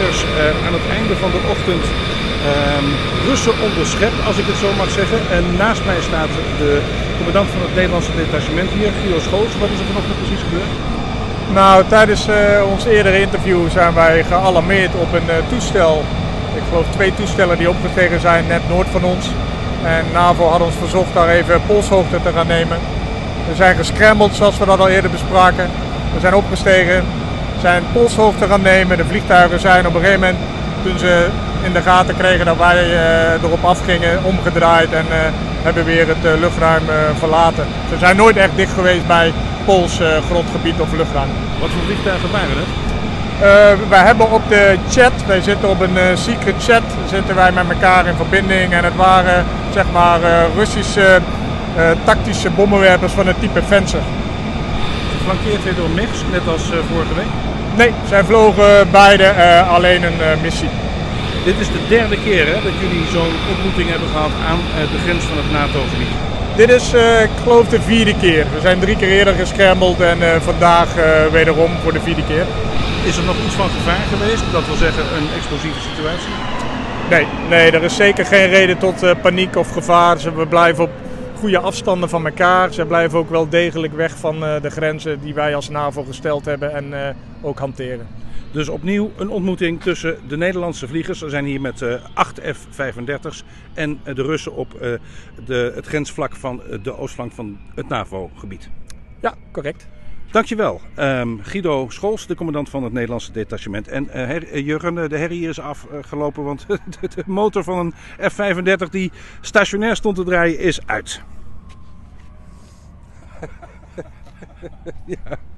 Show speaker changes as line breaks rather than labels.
eh, aan het einde van de ochtend ehm, Russen onderschept, als ik het zo mag zeggen. En naast mij staat de commandant van het Nederlandse detachement hier, Guido Schools. Wat is er vanochtend precies gebeurd?
Nou, tijdens uh, ons eerdere interview zijn wij gealarmeerd op een uh, toestel. Ik geloof twee toestellen die opgestegen zijn net noord van ons. En NAVO had ons verzocht daar even polshoogte te gaan nemen. We zijn gescrambled zoals we dat al eerder bespraken. We zijn opgestegen, zijn polshoogte gaan nemen. De vliegtuigen zijn op een gegeven moment, toen ze in de gaten kregen dat wij uh, erop afgingen, omgedraaid en uh, hebben weer het uh, luchtruim verlaten. Ze zijn nooit echt dicht geweest bij Pools grondgebied of luchtruim.
Wat voor vliegtuigen waren het?
wij hebben op de chat, wij zitten op een secret chat, zitten wij met elkaar in verbinding en het waren zeg maar Russische tactische bommenwerpers van het type Fencer.
Geflankeerd weer door MIGs, net als vorige week?
Nee, zij vlogen beide uh, alleen een uh, missie.
Dit is de derde keer hè, dat jullie zo'n ontmoeting hebben gehad aan uh, de grens van het NATO-gebied.
Dit is, ik geloof, de vierde keer. We zijn drie keer eerder gescrambled en vandaag wederom voor de vierde keer.
Is er nog iets van gevaar geweest? Dat wil zeggen een explosieve situatie?
Nee, nee er is zeker geen reden tot paniek of gevaar. We blijven op goede afstanden van elkaar. Ze blijven ook wel degelijk weg van uh, de grenzen die wij als NAVO gesteld hebben en uh, ook hanteren.
Dus opnieuw een ontmoeting tussen de Nederlandse vliegers. We zijn hier met uh, 8 F-35's en de Russen op de, het grensvlak van de oostflank van het NAVO-gebied.
Ja, correct.
Dankjewel. Um, Guido Scholz, de commandant van het Nederlandse detachement. En uh, her, Jurgen, de herrie hier is afgelopen, want de motor van een F-35 die stationair stond te draaien is uit. ja.